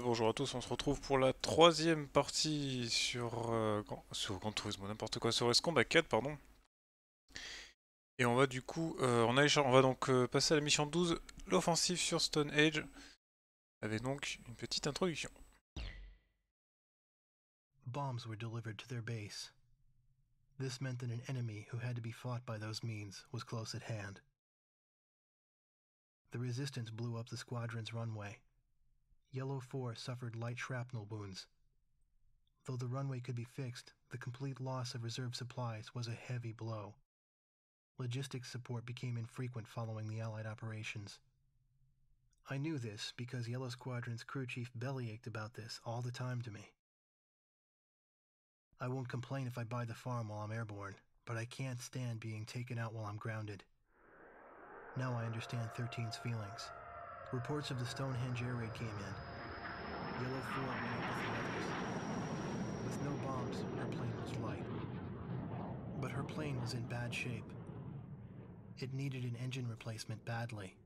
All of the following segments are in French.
bonjour à tous, on se retrouve pour la troisième partie sur, euh, Grand- sur Grand Turismo, n'importe quoi, sur Escombat 4, pardon. Et on va du coup, euh, on, a on va donc euh, passer à la mission 12, l'offensive sur Stone Age, avec donc une petite introduction. Bombs were delivered to their base. This meant that an enemy who had to be fought by those means was close at hand. The resistance blew up the squadron's runway. Yellow 4 suffered light shrapnel wounds. Though the runway could be fixed, the complete loss of reserve supplies was a heavy blow. Logistics support became infrequent following the Allied operations. I knew this because Yellow Squadron's crew chief bellyached about this all the time to me. I won't complain if I buy the farm while I'm airborne, but I can't stand being taken out while I'm grounded. Now I understand 13's feelings. Reports of the Stonehenge air raid came in. Yellow 4 went out with the others. With no bombs, her plane was light. But her plane was in bad shape. It needed an engine replacement badly.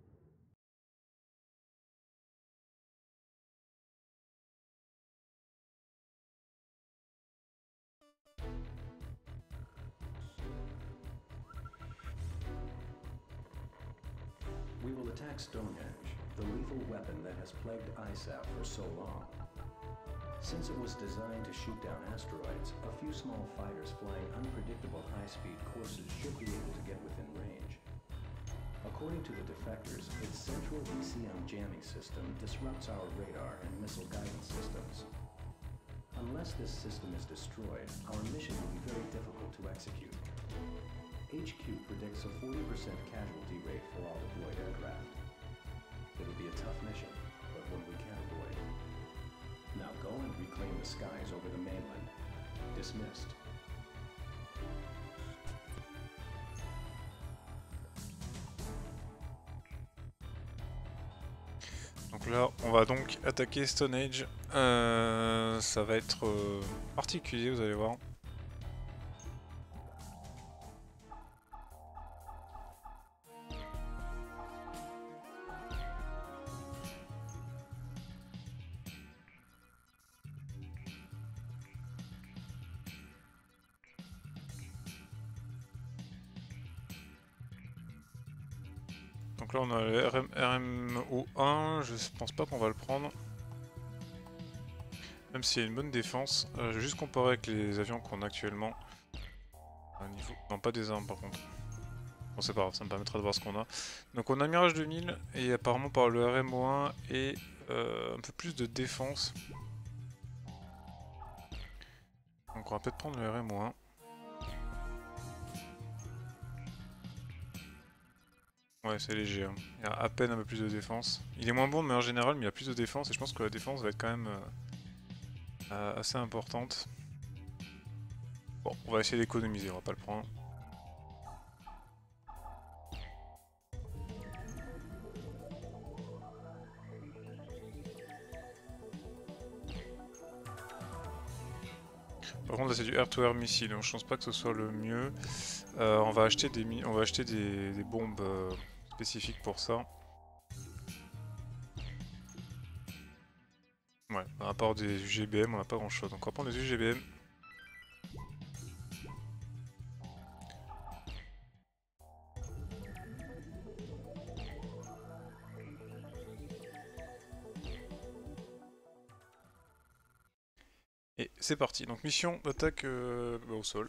We will attack Stonehenge, the lethal weapon that has plagued ISAF for so long. Since it was designed to shoot down asteroids, a few small fighters flying unpredictable high-speed courses should be able to get within range. According to the defectors, its central VCM jamming system disrupts our radar and missile guidance systems. Unless this system is destroyed, our mission will be very difficult to execute. HQ predicts a 40% casualty rate for all deployed aircraft. It'll be a tough mission, but one we can avoid. Now go and reclaim the skies over the mainland. Dismissed. Donc là, on va donc attaquer Stone Age. Euh, ça va être euh, particulier, vous allez voir. Pas qu'on va le prendre. Même s'il y a une bonne défense. Euh, je vais juste comparer avec les avions qu'on a actuellement. Non pas des armes par contre. Bon c'est pas grave, ça me permettra de voir ce qu'on a. Donc on a Mirage 2000 et apparemment par le RMO1 et euh, un peu plus de défense. Donc on va peut-être prendre le RMO1. Ouais, c'est léger. hein. Il a à peine un peu plus de défense. Il est moins bon de manière générale, mais il a plus de défense et je pense que la défense va être quand même euh, euh, assez importante. Bon, on va essayer d'économiser, on va pas le prendre. Par contre là c'est du air-to-air missile, donc je pense pas que ce soit le mieux. Euh, on va acheter des, on va acheter des, bombes spécifiques pour ça. Ouais, à part des UGBM, on n'a pas grand chose. Donc on va prendre des UGBM. Et c'est parti. Donc mission d'attaque euh, bah, au sol.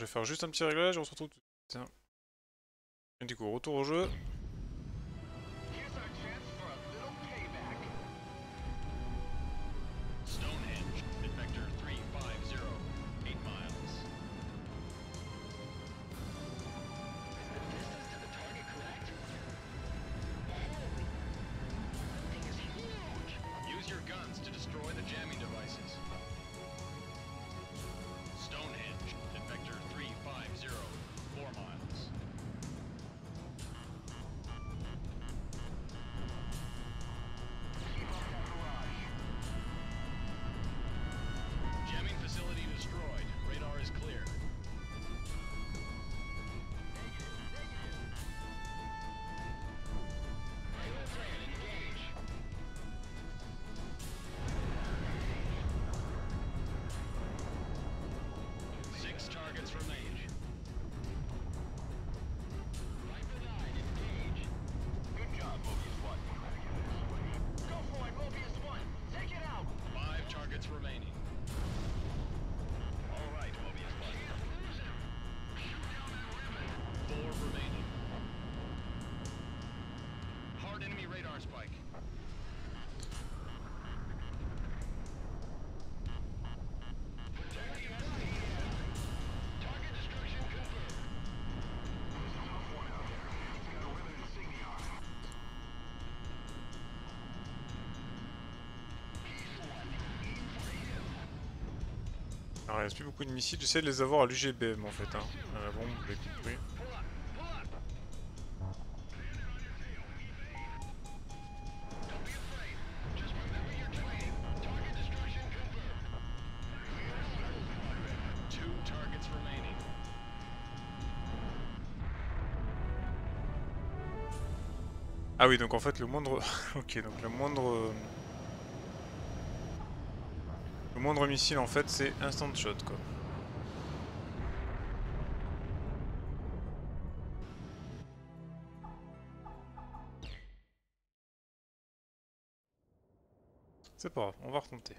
Je vais faire juste un petit réglage, on se retrouve tout de suite. Et du coup, retour au jeu. Alors il reste plus beaucoup de missiles, j'essaie de les avoir à l'UGBM en fait. Hein. Euh, bon, vous l'avez compris. Ah oui, donc en fait le moindre... ok, donc le moindre... Le moindre missile en fait c'est instant shot quoi. C'est pas grave, on va retenter.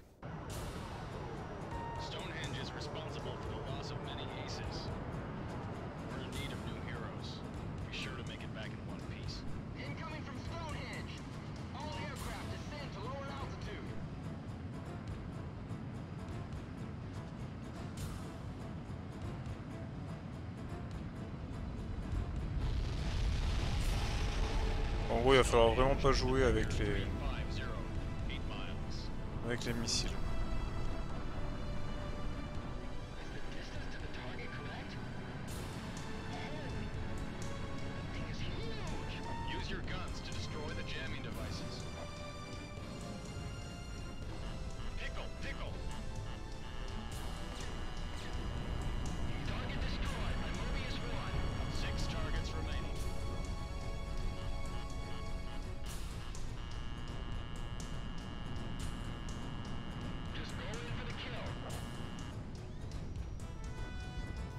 Pas jouer avec les, 350, 8 miles. avec les missiles.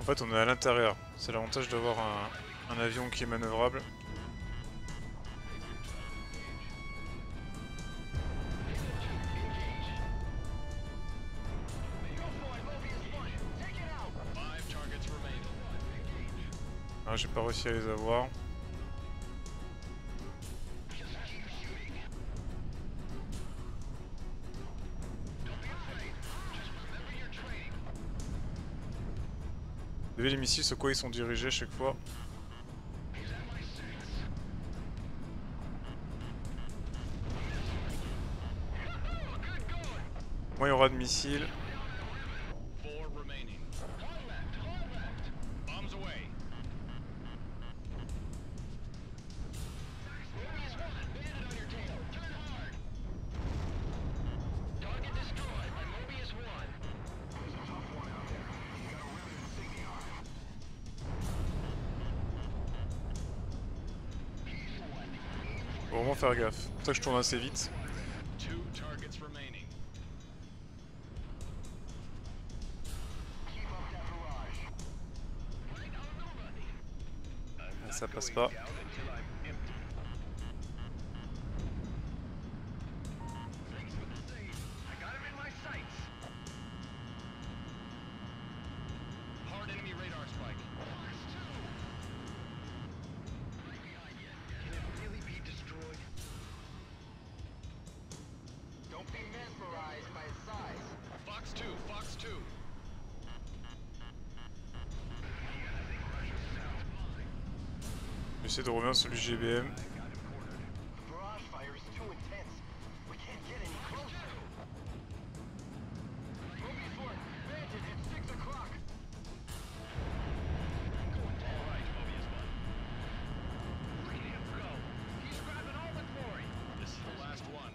En fait on est à l'intérieur, c'est l'avantage d'avoir un, avion qui est manœuvrable. Go for it, Mobius 1! Take it out! Five targets remaining. Ah, j'ai pas réussi à les avoir. Vous avez les missiles, sur quoi ils sont dirigés chaque fois. Moins il y aura de missiles, faire ça je tourne assez vite. Ah, Ça passe pas. Glory. This is the last one.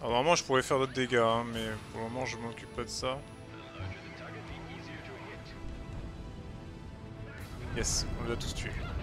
Alors normalement je pourrais faire d'autres dégâts, hein, mais pour le moment je m'occupe pas de ça. Yes, les a tous.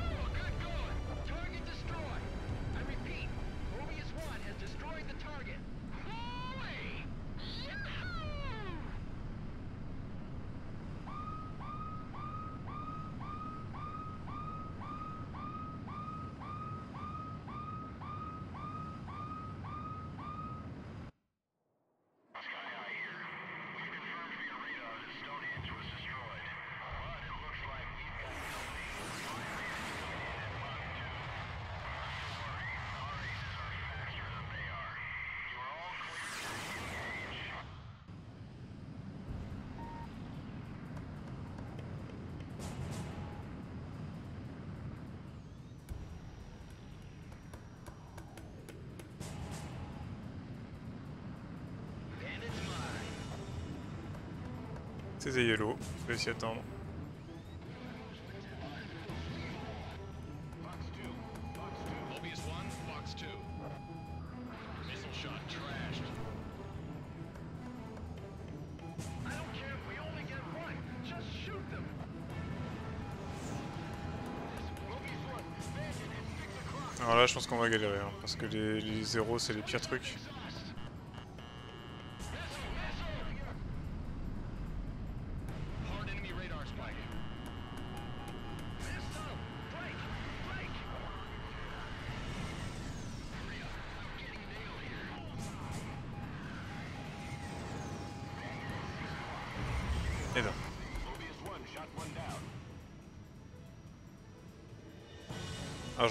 Mobius 1, bandit at 6 o'clock. Alors là je pense qu'on va galérer, hein, parce que les zéros c'est les pires trucs.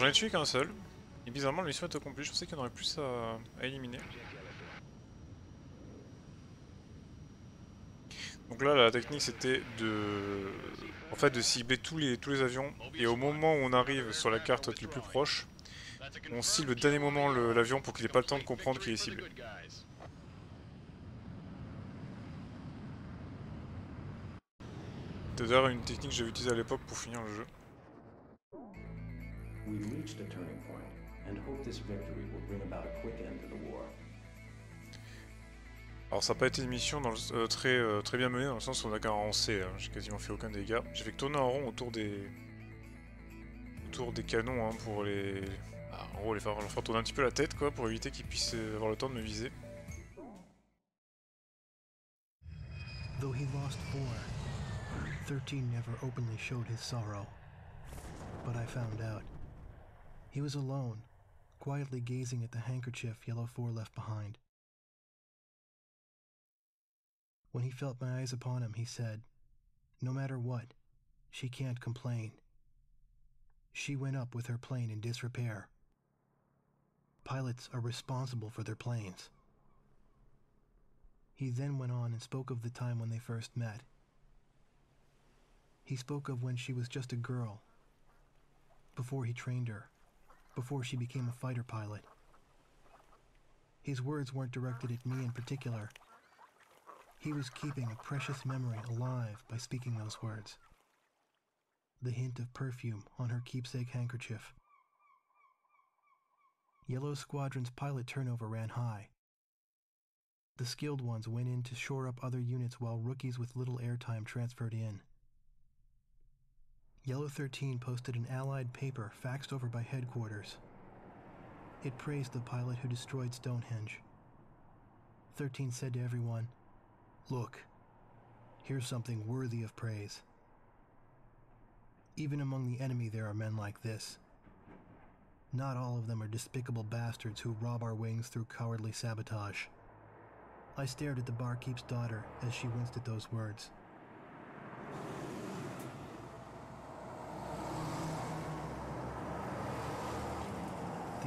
J'en ai tué qu'un seul. Et bizarrement la mission est accomplie, je pensais qu'il y en aurait plus à, éliminer. Donc là la technique c'était de en fait de cibler tous les tous les avions et au moment où on arrive sur la carte le plus proche, on cible au dernier moment l'avion pour qu'il ait pas le temps de comprendre qu'il est ciblé. d'ailleurs une technique que j'avais utilisée à l'époque pour finir le jeu. We've reached a turning point and hope this victory will bring about a quick end to the war. Alors ça n'a pas été une mission dans le- euh, très, euh, très bien menée dans le sens où on a en C, hein. j'ai quasiment fait aucun dégât. J'ai fait que tourner en rond autour des autour des canons hein, pour les... ah, en gros les faire, leur faire tourner un petit peu la tête quoi pour éviter qu'ils puissent euh, avoir le temps de me viser. Though he lost four, 13 never openly showed his sorrow. But I found out. He was alone, quietly gazing at the handkerchief Yellow 4 left behind. When he felt my eyes upon him, he said, No matter what, she can't complain. She went up with her plane in disrepair. Pilots are responsible for their planes. He then went on and spoke of the time when they first met. He spoke of when she was just a girl, before he trained her, before she became a fighter pilot. His words weren't directed at me in particular. He was keeping a precious memory alive by speaking those words. The hint of perfume on her keepsake handkerchief. Yellow Squadron's pilot turnover ran high. The skilled ones went in to shore up other units while rookies with little airtime transferred in. Yellow 13 posted an Allied paper faxed over by headquarters. It praised the pilot who destroyed Stonehenge. 13 said to everyone, Look, here's something worthy of praise. Even among the enemy, there are men like this. Not all of them are despicable bastards who rob our wings through cowardly sabotage. I stared at the barkeep's daughter as she winced at those words.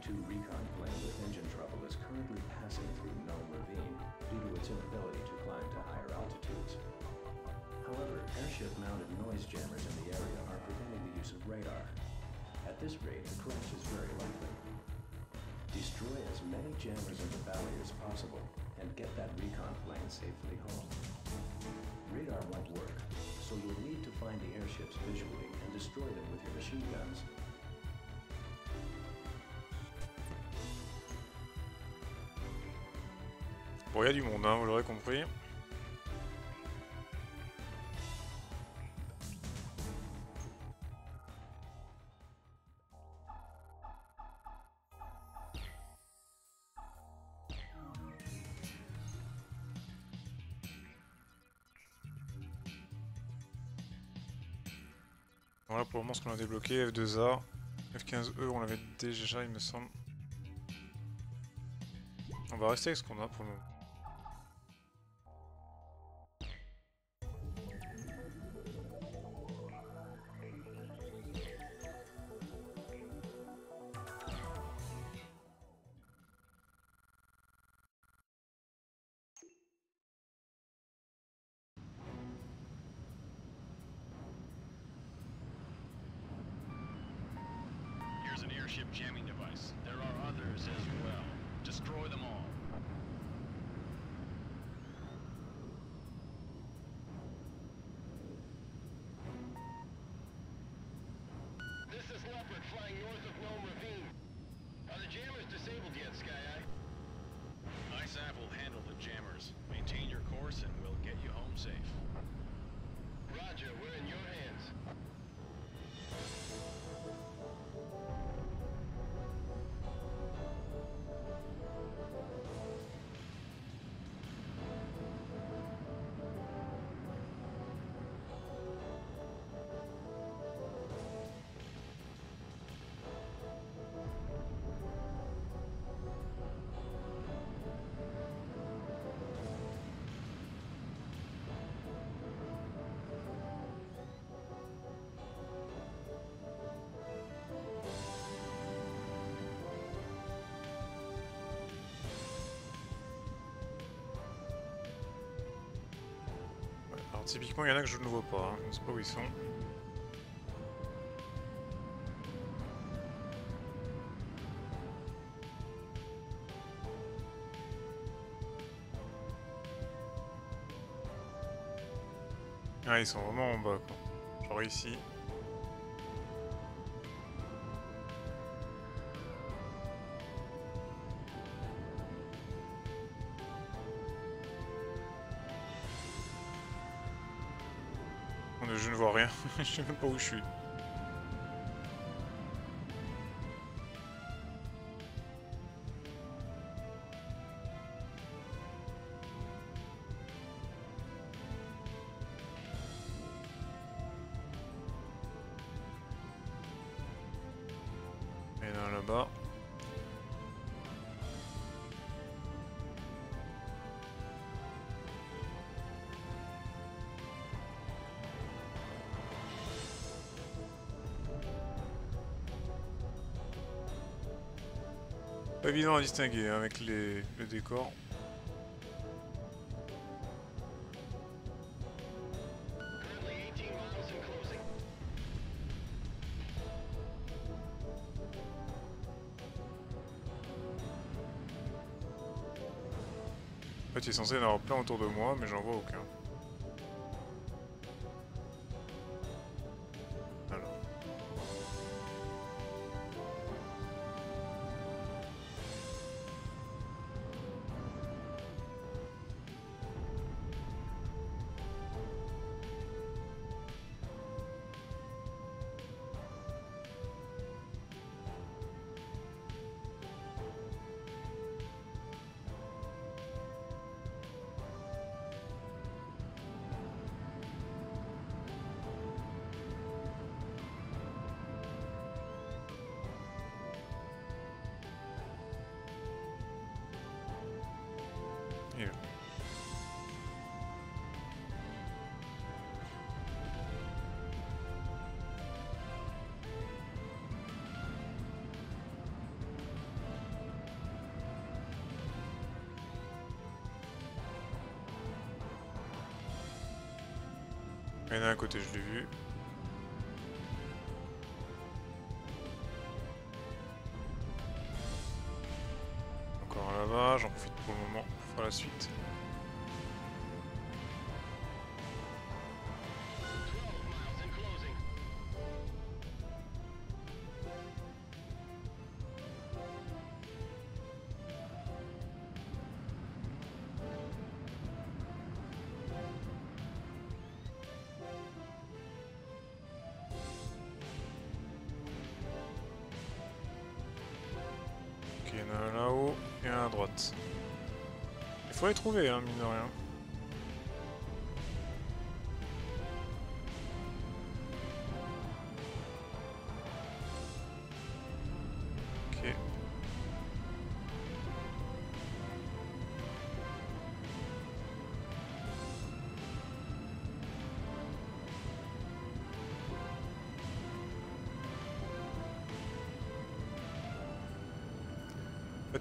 2 recon plane with engine trouble is currently passing through Nome Ravine due to its inability to climb to higher altitudes. However, airship-mounted noise jammers in the area are preventing the use of radar. At this rate, a crash is very likely. Destroy as many jammers in the valley as possible and get that recon plane safely home. Radar won't work, so you'll need to find the airships visually and destroy them with your machine guns Il y a du monde, hein, vous l'aurez compris. Voilà pour le moment ce qu'on a débloqué, F2A, F15E on l'avait déjà il me semble. On va rester avec ce qu'on a pour le moment. Typiquement il y en a que je ne vois pas, hein. je sais pas où ils sont. Ah ils sont vraiment en bas quoi. Genre ici. vois Pas évident à distinguer hein, avec les, le décor. Currently 18 miles and closing. En fait, il est censé en avoir plein autour de moi, mais j'en vois aucun. Il y en a à côté, je l'ai vu. Encore là-bas, j'en profite pour le moment pour faire la suite. Faut les trouver, hein, mine de rien.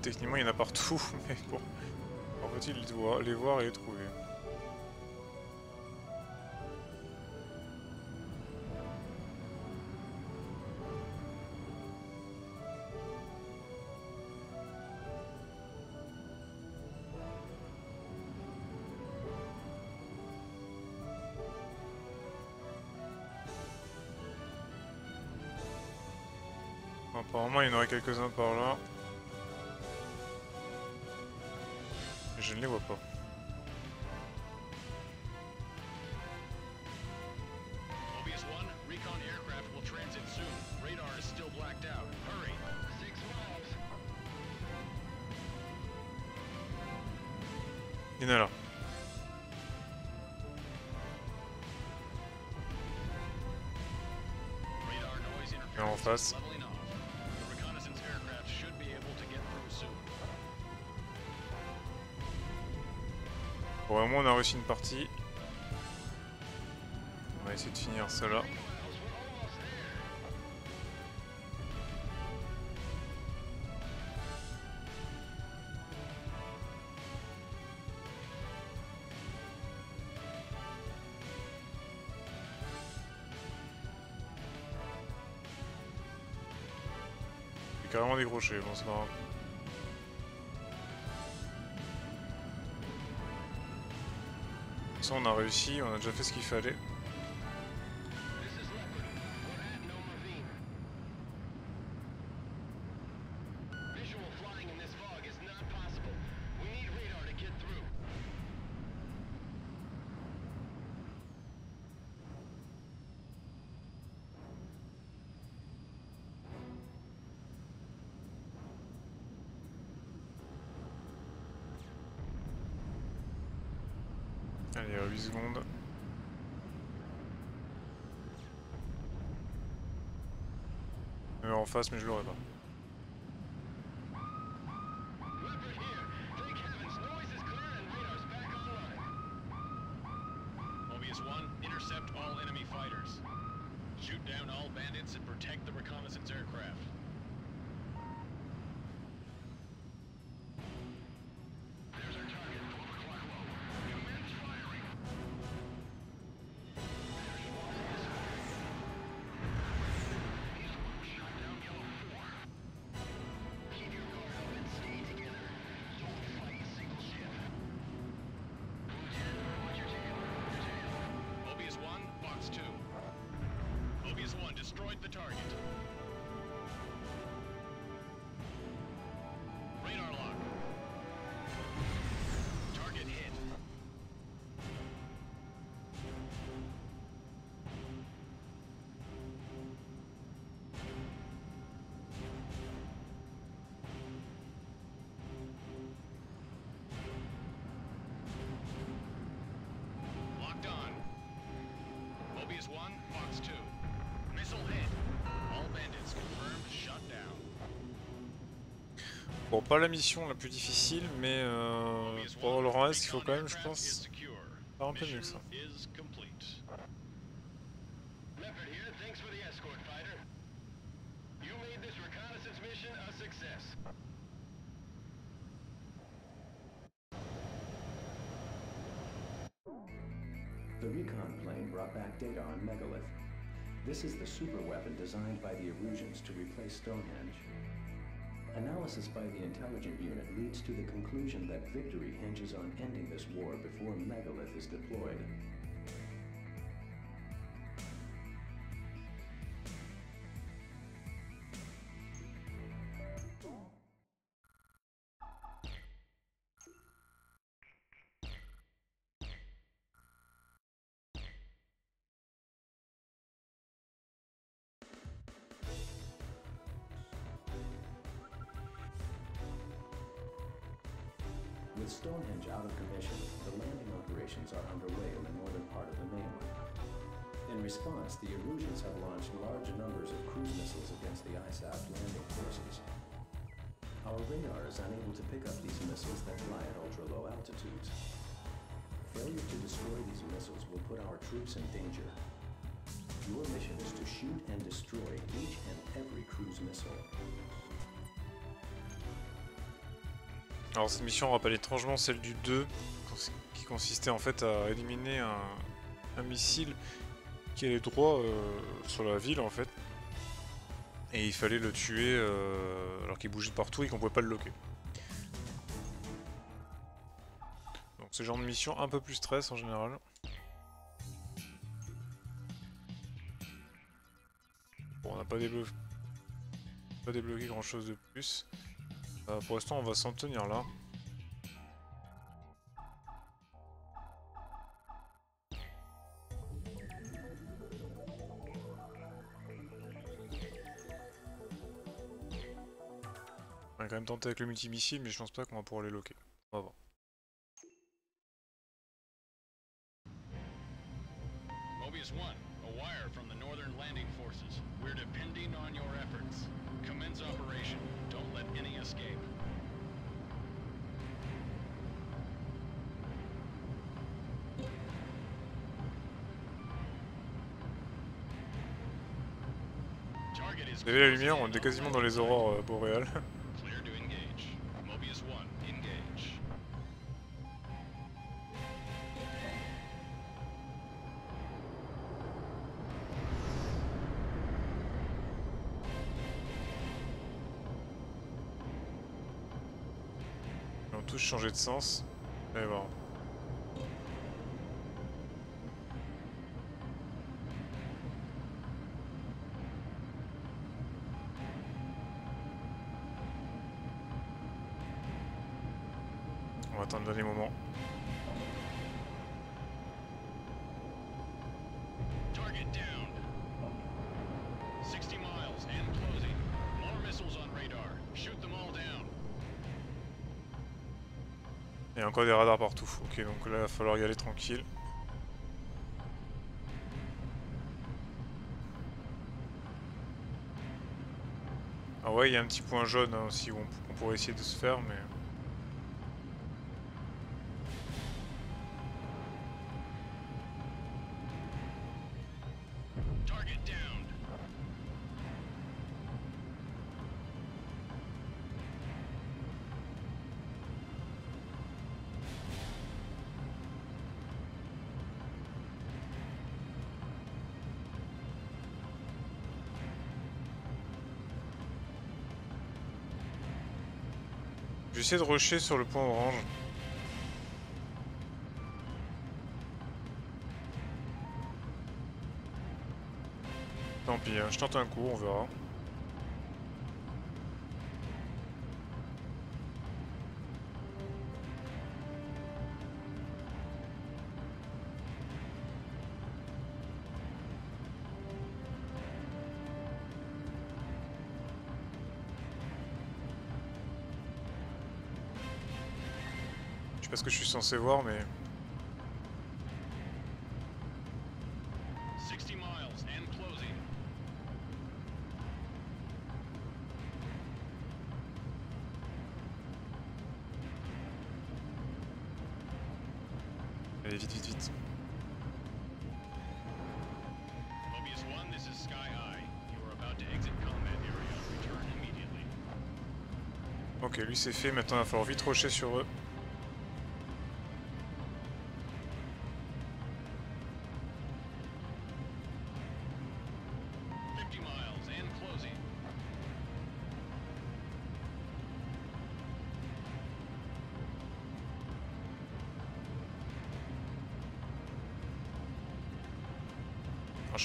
Techniquement, il y en a partout, mais bon. En fait, il les voir, les voir et les trouver. Apparemment, il y en aurait quelques-uns par là. Six miles. Il y en a là. Radar noise Et en interference face. On a réussi une partie. On va essayer de finir. J'ai carrément décroché, bon c'est pas grave. On a réussi, on a déjà fait ce qu'il fallait. Allez, à 8 secondes. Euh, en face, mais je l'aurai pas. Pas la mission la plus difficile, mais euh, pour 1, le reste, il faut quand même, je pense, faire un peu mieux que ça. the recon plane brought back data on Megalith. This is the super weapon designed by the Erusians to replace Stonehenge. Analysis by the intelligent unit leads to the conclusion that victory hinges on ending this war before Megalith is deployed. Alors cette mission rappelle étrangement celle du 2, cons- qui consistait en fait à éliminer un, missile qui allait droit euh, sur la ville en fait. Et il fallait le tuer euh, alors qu'il bougeait partout et qu'on pouvait pas le loquer. Donc ce genre de mission un peu plus stress en général. Bon on n'a pas débloqué grand chose de plus. Euh, pour l'instant, on va s'en tenir là. On va quand même tenter avec le multimissile, mais je pense pas qu'on va pouvoir les loquer. Est quasiment dans les aurores euh, boréales. Clear to engage. Mobius 1, engage. Ils ont tous changé de sens. Allez voir. Attendre le dernier moment. Target down. 60 miles and closing. More missiles on radar. Shoot them all down. Il y a encore des radars partout. Ok, donc là, il va falloir y aller tranquille. Ah ouais, il y a un petit point jaune hein, aussi où on, on pourrait essayer de se faire, mais... Je vais essayer de rusher sur le point orange. Tant pis, hein, je tente un coup, on verra. Censé voir, mais... 60 miles and closing. Allez, vite, vite, vite. Mobius 1, this is Sky Eye. You are about to exit combat area. Return immediately. Ok, lui c'est fait, maintenant il va falloir vite rusher sur eux.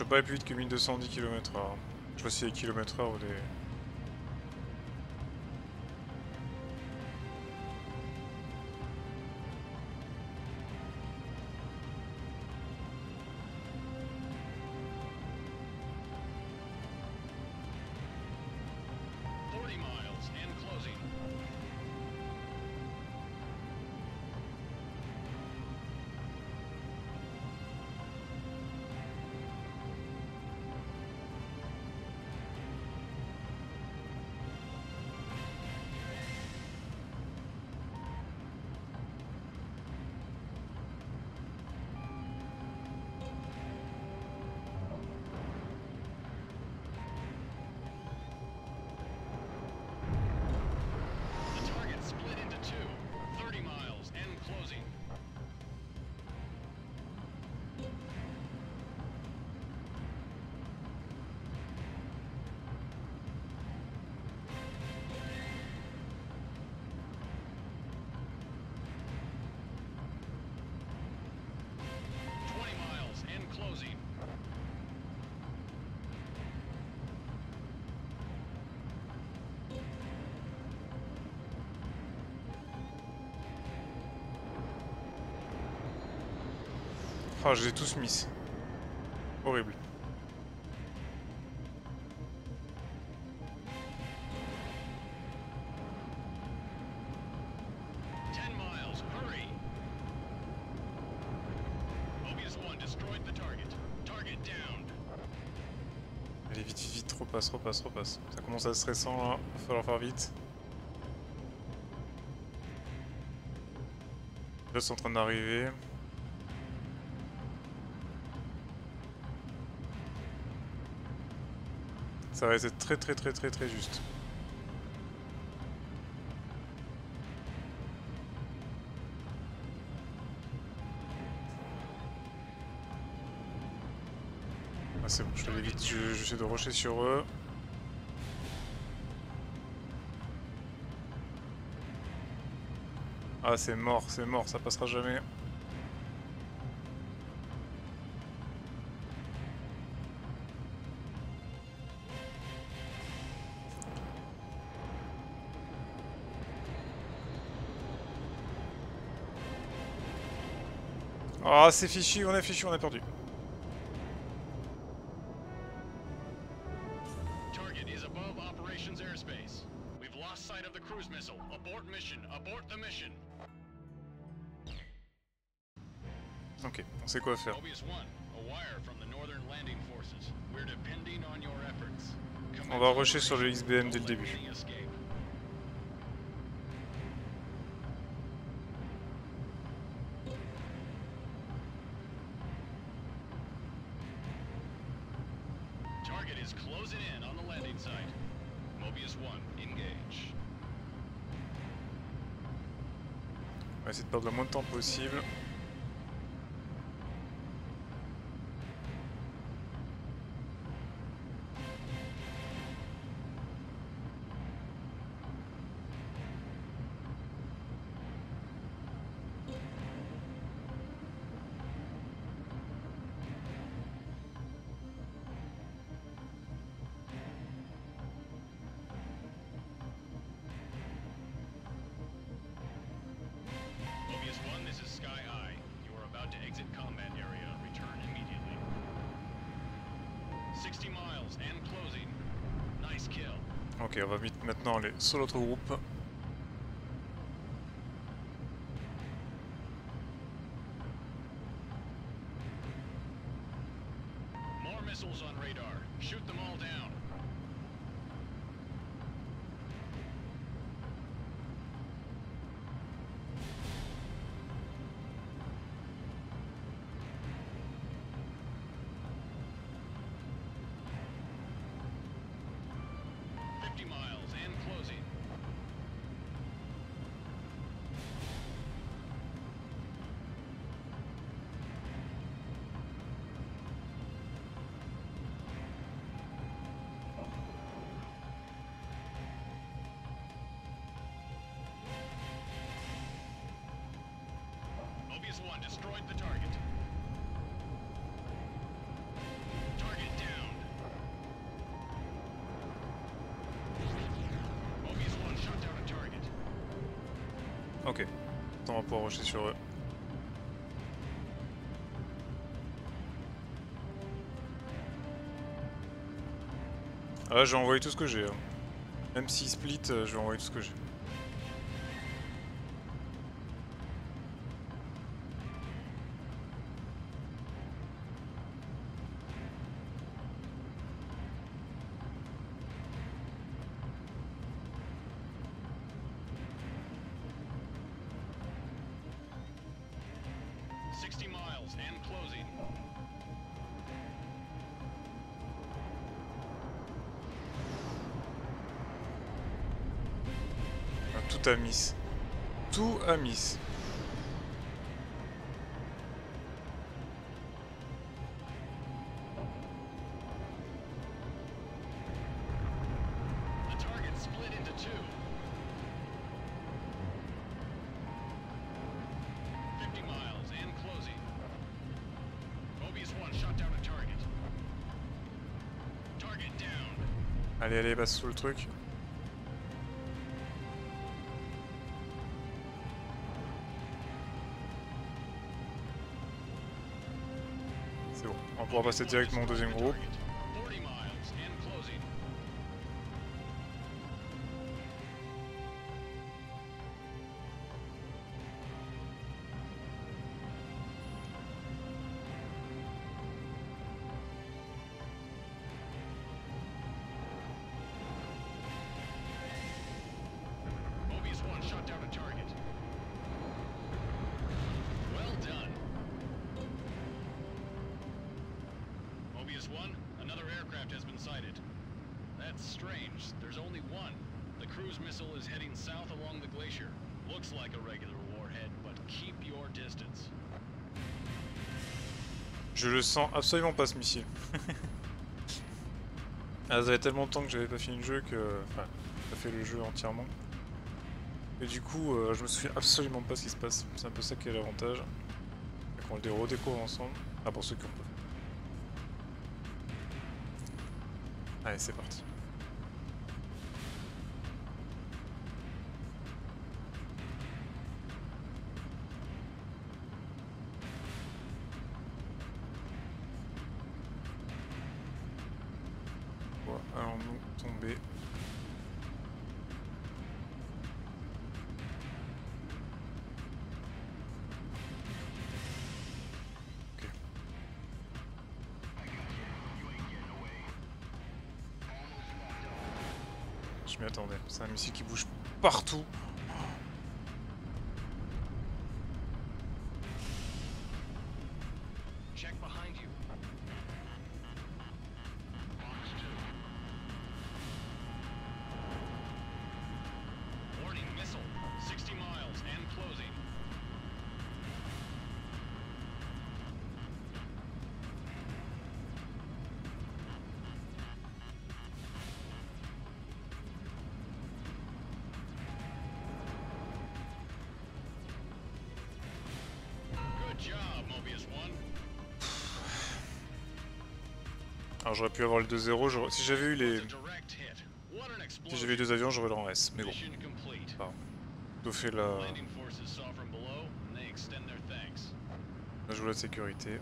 Peux pas plus vite que 1210 km/h. Je sais pas si les km/h ou des... Ah, je les ai tous mis. Horrible. Ten miles, hurry! Mobius 1 destroyed the target. Target down. Allez, vite, vite, vite, repasse, repasse, repasse. Ça commence à être stressant là, va falloir faire vite. Là, c'est en train d'arriver. Ça va être très très très très très juste. Ah c'est bon, je vais aller vite, je- j'essaie de rusher sur eux. Ah c'est mort, c'est mort, ça passera jamais. Ah c'est fichu, on est fichu, on a perdu. Target is above operations airspace. We've lost sight of the cruise missile. Abort mission. Abort the mission. Ok, on sait quoi faire. Mobius 1, a wire from the Northern Landing Forces. We're depending on your efforts. On va rusher sur le XBM dès le début. Possible. Aller sur l'autre groupe. More missiles on radar. Shoot them all down. Ok, on va pouvoir rusher sur eux. Ah là, je vais tout ce que j'ai. Même s'ils split, je vais envoyer tout ce que j'ai. Hein. Down a target. Target down. Allez, allez, passe sous le truc. Pouvoir passer directement au deuxième groupe. Sens absolument pas ce missile. ah, ça fait tellement de temps que j'avais pas fini le jeu que. Enfin, pas fait le jeu entièrement. Et du coup, euh, je me souviens absolument pas ce qui se passe. C'est un peu ça qui est l'avantage. Qu'on le redécouvre ensemble. Ah, pour ceux qui ont pas. Allez, c'est parti. Je m'y attendais. C'est un missile qui bouge partout. j'aurais pu avoir le 2-0. Si j'avais eu les... Si j'avais eu deux avions, j'aurais le en S. Mais bon. Pardon. Doffer la... On joue la sécurité.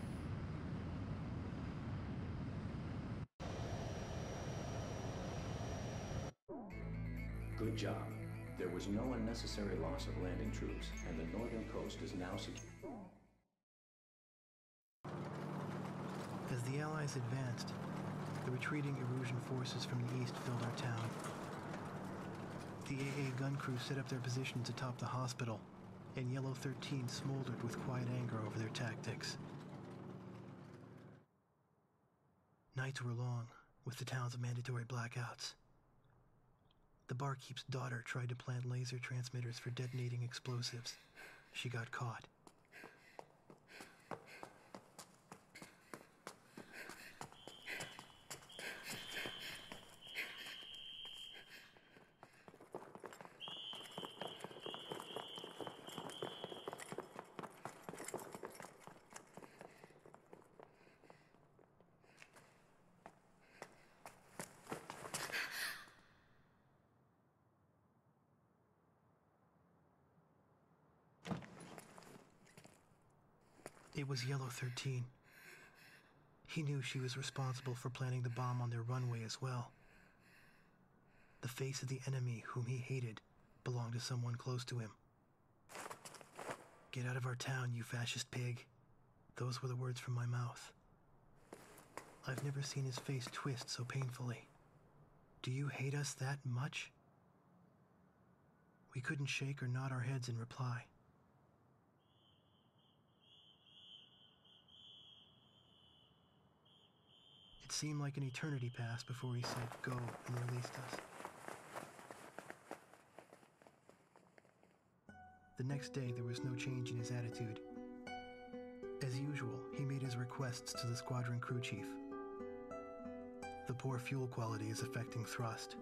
Good job. There was no unnecessary loss of landing troops, and the northern coast is now secure. As the Allies advanced, retreating Erusian forces from the east filled our town. The AA gun crew set up their positions atop the hospital, and Yellow 13 smoldered with quiet anger over their tactics. Nights were long, with the town's mandatory blackouts. The barkeep's daughter tried to plant laser transmitters for detonating explosives. She got caught. It was Yellow 13. He knew she was responsible for planting the bomb on their runway as well. The face of the enemy whom he hated belonged to someone close to him. Get out of our town, you fascist pig. Those were the words from my mouth. I've never seen his face twist so painfully. Do you hate us that much? We couldn't shake or nod our heads in reply. Seemed like an eternity passed before he said go and released us. The next day, there was no change in his attitude. As usual, he made his requests to the squadron crew chief. The poor fuel quality is affecting thrust.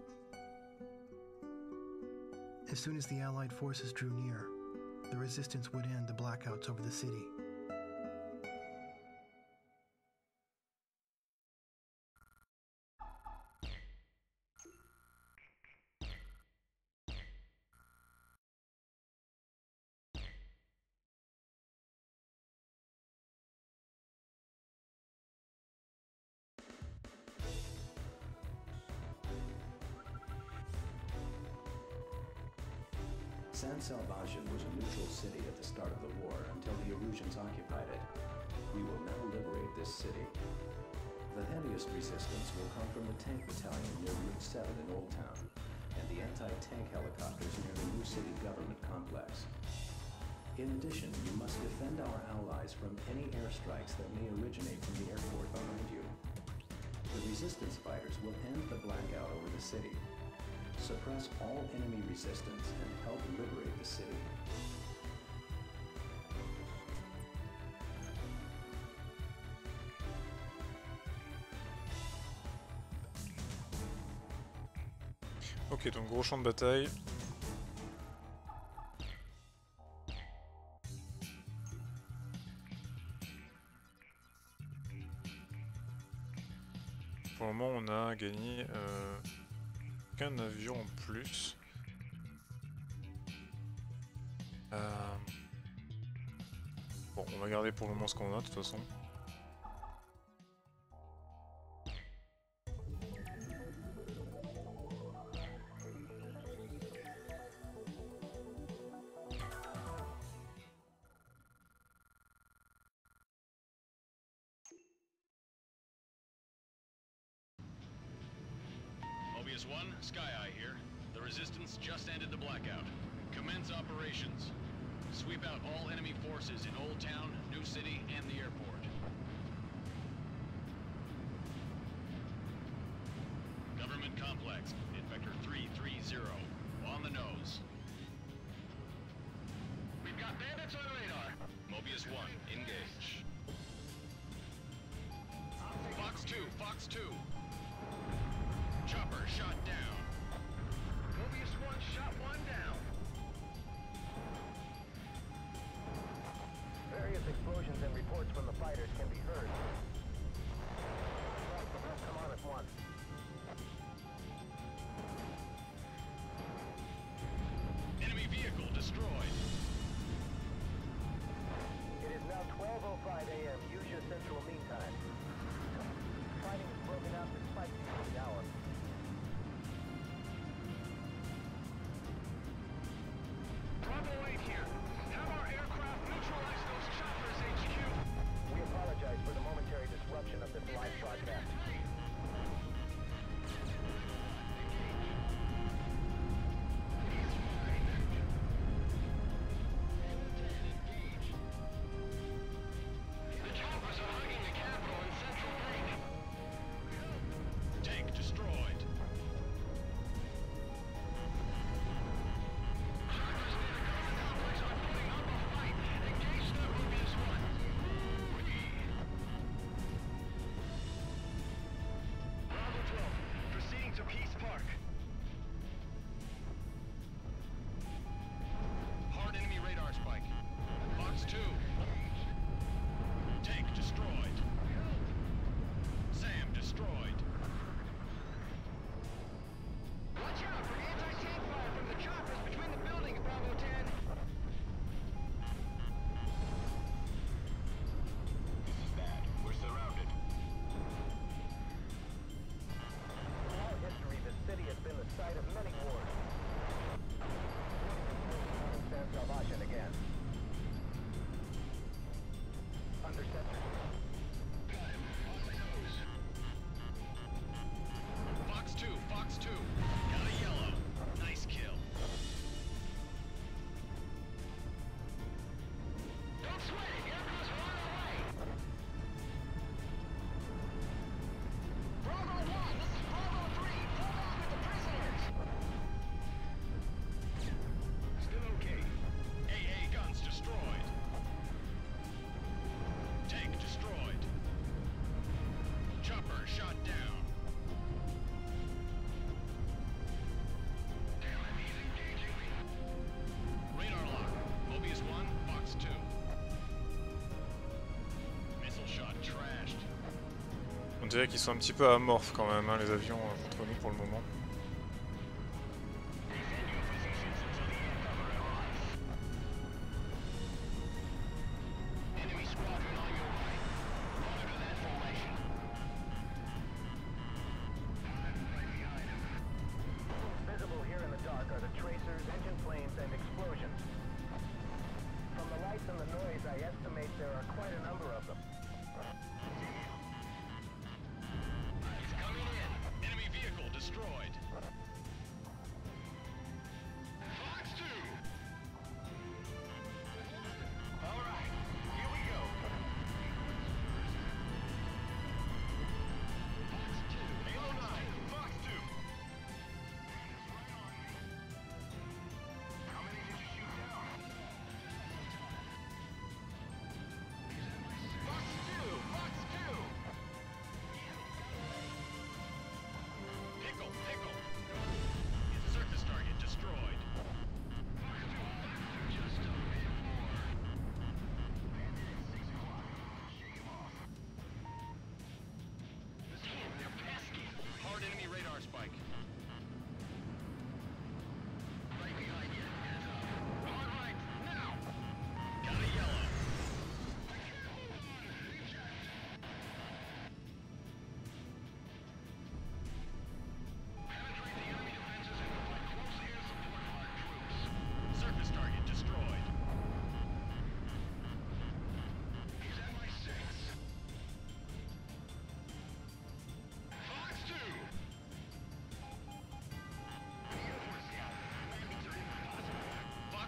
As soon as the Allied forces drew near, the resistance would end the blackouts over the city. Government complex. In addition, you must defend our allies from any airstrikes that may originate from the airport behind you. The resistance fighters will end the blackout over the city, suppress all enemy resistance, and help liberate the city. Ok, donc gros champ de bataille. Gagné euh, qu'un avion en plus. Euh, Bon, on va garder pour le moment ce qu'on a de toute façon. Vehicle destroyed. It is now 12.05 a.m. Use your central mean time. dirait qu'ils sont un petit peu amorphes quand même, hein, les avions, euh, contre nous pour le moment.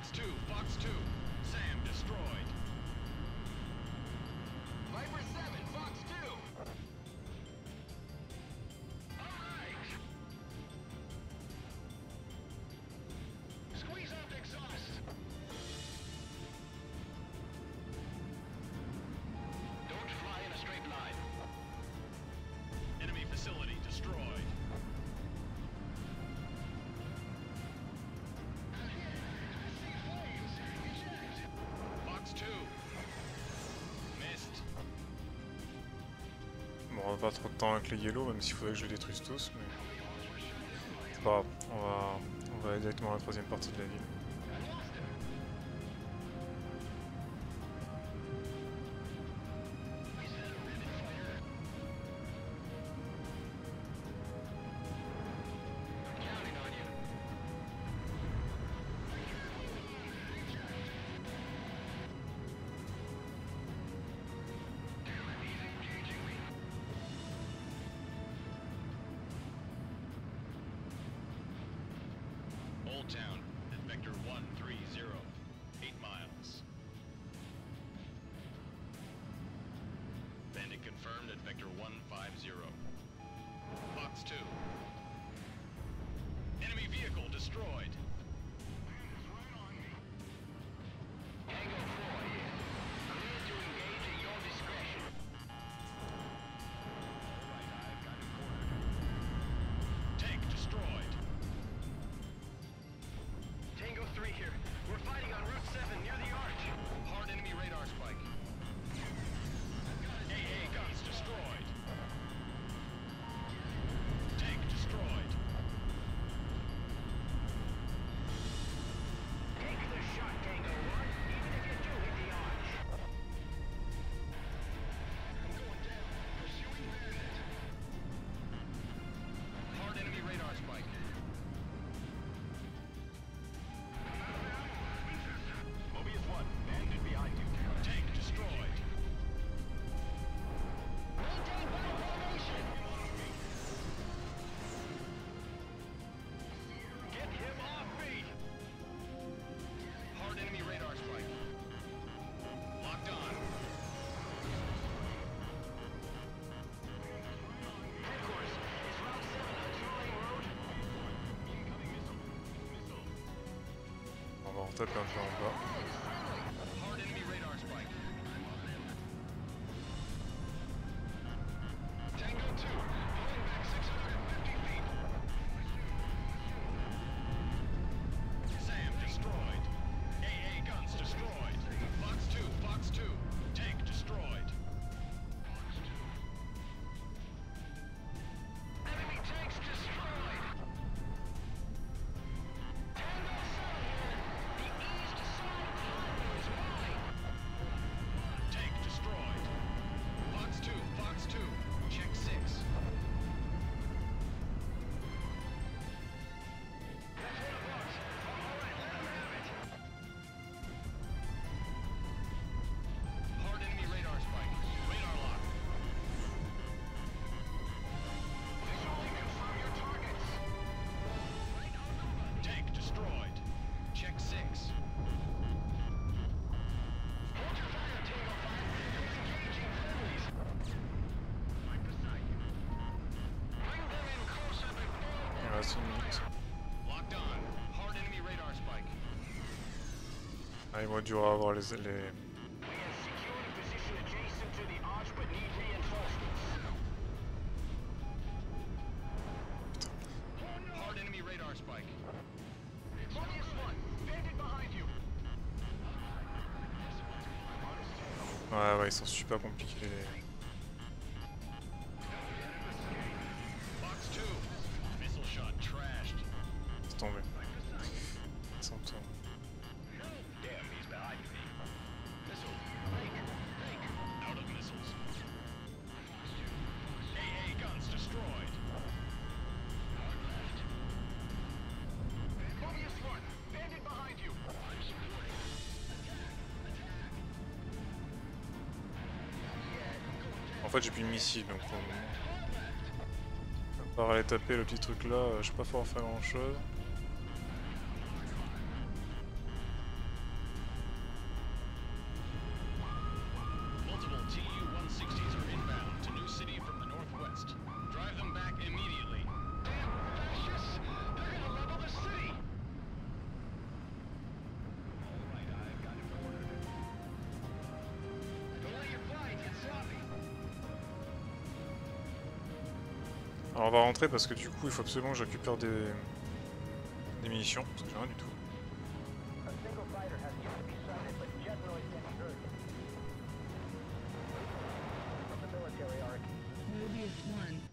Box 2, Box 2. perdre pas trop de temps avec les yellow, même s'il faudrait que je les détruise tous, mais... C'est pas grave, on va, on directement à la troisième partie de la ville. destroyed. Bon, top, hein, je suis. Radar spike. Obvious one. Bandit behind you. Ouais, ouais, ils sont super compliqués. les- fait, j'ai plus de missile donc moment. À part aller taper le petit truc là, euh, je sais pas pouvoir faire grand chose. Alors on va rentrer parce que du coup il faut absolument que je récupère des, des munitions, parce que j'ai rien du tout. A single fighter has yet to be sighted, but jet noise can be heard. From the military arc. Mobius 1.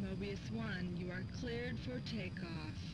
Mobius 1, you are cleared for takeoff.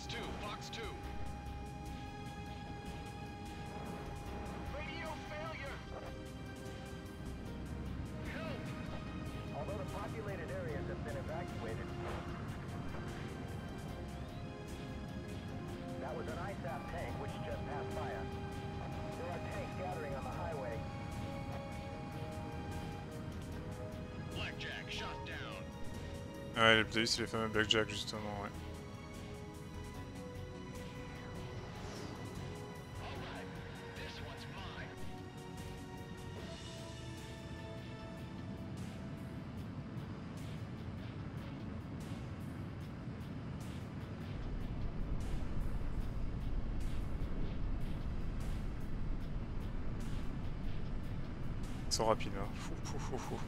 Fox 2, Fox 2. Radio failure. Help! Although the populated areas have been evacuated, that was an ISAP tank which just passed by us. There are tanks gathering on the highway. Blackjack shot down. Ouais, les Blaze, c'est les fameux Blackjack justement, ouais. Sont rapides, hein. Fou, fou, fou,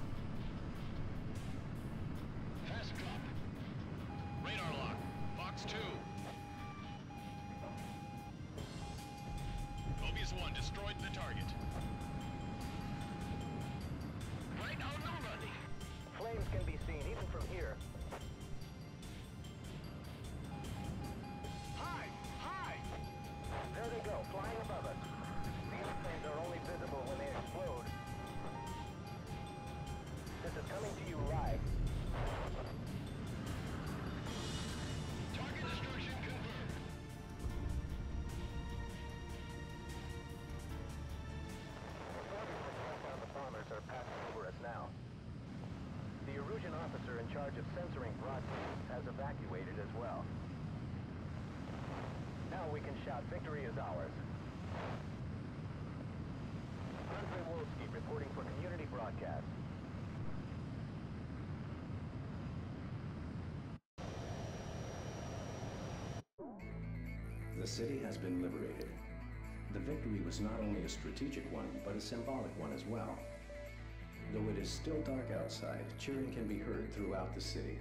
was not only a strategic one, but a symbolic one as well. Though it is still dark outside, cheering can be heard throughout the city.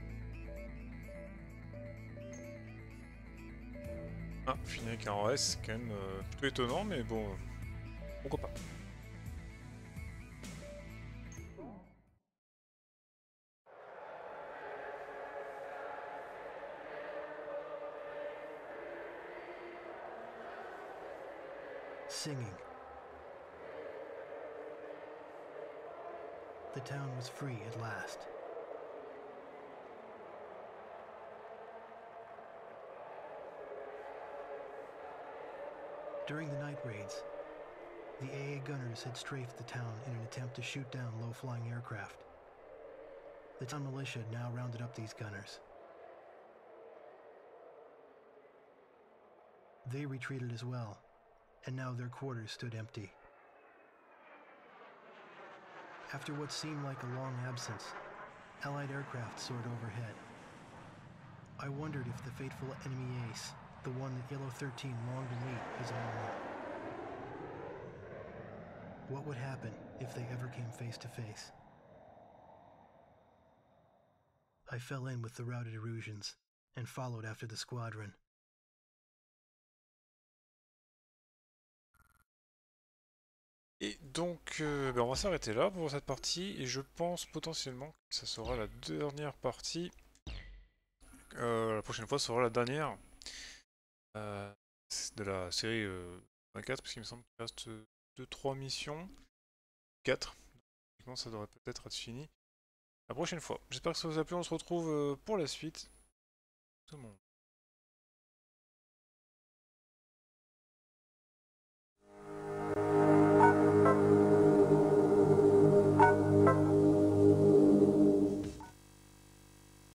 Ah, fini avec un RS, c'est quand même euh, plutôt étonnant, mais bon, pourquoi pas. Town was free at last. During the night raids, the AA gunners had strafed the town in an attempt to shoot down low-flying aircraft. The town militia had now rounded up these gunners. They retreated as well, and now their quarters stood empty. After what seemed like a long absence, Allied aircraft soared overhead. I wondered if the fateful enemy ace, the one that Yellow 13 longed to meet, was them. What would happen if they ever came face to face? I fell in with the routed Erusians and followed after the squadron. Et donc, euh, ben, on va s'arrêter là pour cette partie, et je pense potentiellement que ça sera la dernière partie. Euh, la prochaine fois, ça sera la dernière euh, de la série euh, 24, parce qu'il me semble qu'il reste 2-3 missions. 4. Donc, ça devrait peut-être être fini la prochaine fois. J'espère que ça vous a plu, on se retrouve pour la suite. Tout le monde.